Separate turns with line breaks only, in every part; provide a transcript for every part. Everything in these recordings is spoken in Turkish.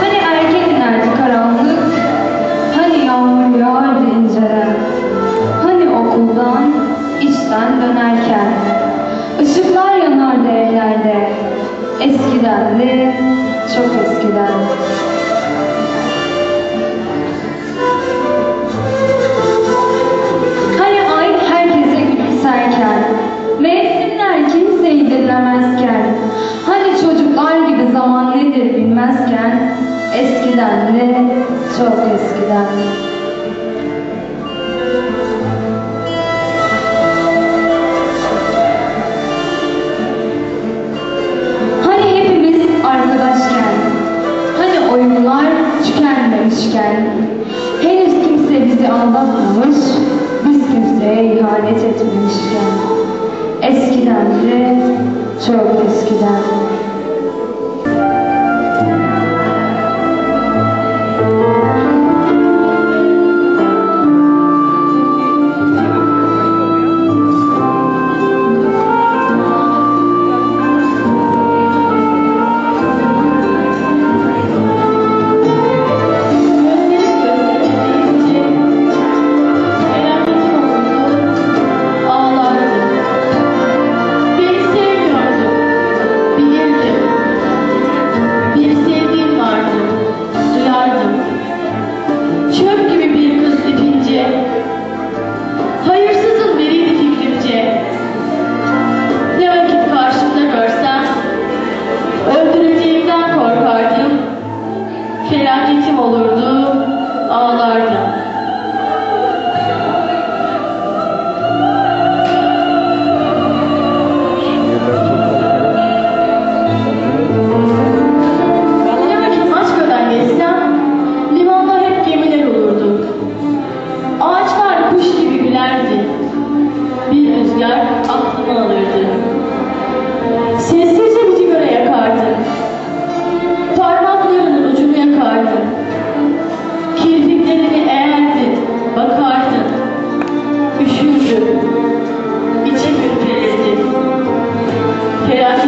Hani erken inerdi hani yağmur yağardı inceden, hani okuldan, işten dönerken, ışıklar yanardı evlerde, eskiden de, çok eskiden. Eskiden de çok eskiden. Hani hepimiz arkadaşken, hani oyunlar tükenmemişken, henüz kimse bizi aldatmamış, biz kimseye ihanet etmemişken, eskiden de çok eskiden.
Yeah.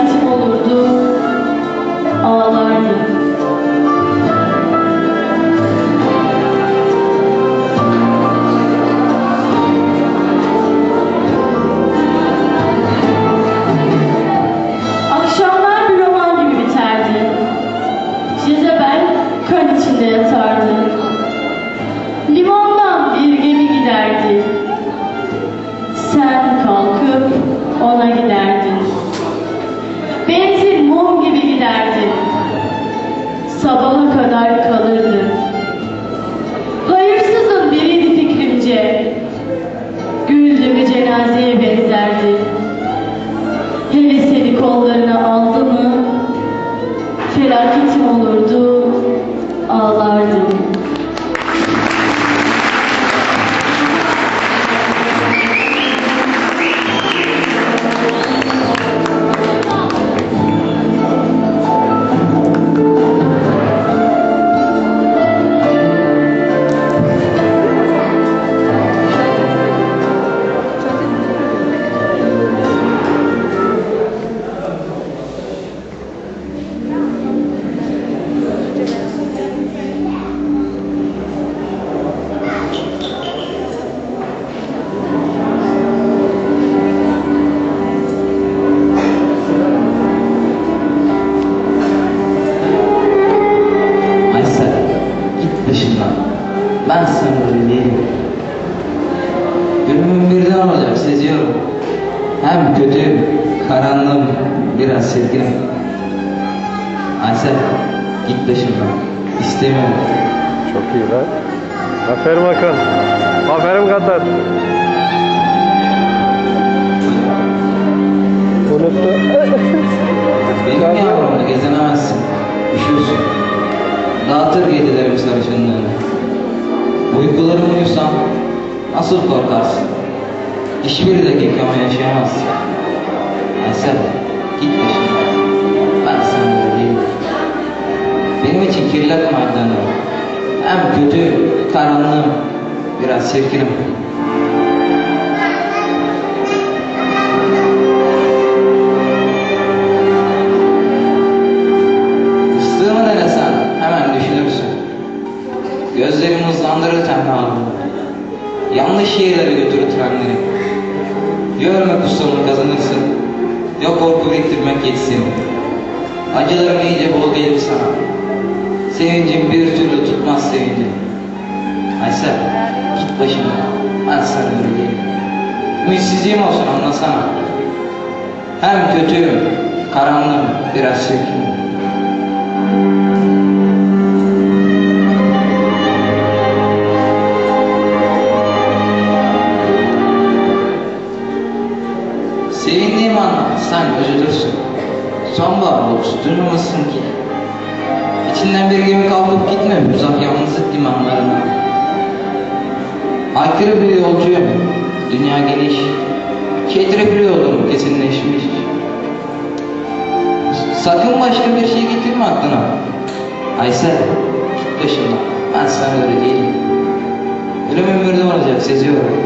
Giderdi. Sabaha kadar kalırdı. Hayırsızın biriydi fikrimce. Güldü bir cenazeye benzerdi. Hele seni kollarına aldı mı, felaketim
biraz sirkinim. Aysel, git başımdan. İstemiyorum.
Çok iyi lan. Aferin Hakan. Aferin Katar. Unuttu.
Benim yavrumla gezinemezsin. Üşürsün. Dağıtır gecelerim sarışınlığını. Uykularımı uyusam nasıl korkarsın? Hiçbir dakikama yaşayamazsın. Eser, git şey peşinden. Ben seni öldüreyim. Benim için kirletme adını. Hem kötü, karanlığım, biraz çirkinim. Kıstığımı denesen hemen düşünürsün. Gözlerin hızlandırır tenhalığı. Yanlış yerlere götürür trenleri. Görme kusurunu kazanırsın ya korku biriktirmek yetsin. Acıların iyice bol gelir sana. Sevincin bir türlü tutmaz sevincin. Aysel, git başımdan, ben sana değilim. Ümitsizliğim olsun anlasana. Hem kötüyüm, karanlığım, biraz çirkinim. Üzülürsün. Sonbahar kokusu duymamışsın ki. İçinden bir gemi kalkıp gitme uzak yalnızlık limanlarına. Aykırı bir yolcuyum. Dünya geniş. Çetrefil yolum kesinleşmiş. Sakın başka bir şey getirme aklına. Aysel, git başımdan. Ben sana öyle değilim. Ölümüm mürdüm olacak seziyorum.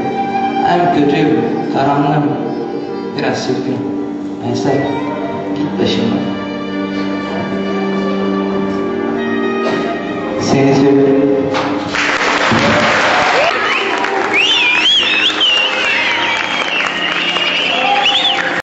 Hem kötüyüm, karanlığım, biraz çirkin. Aysel, git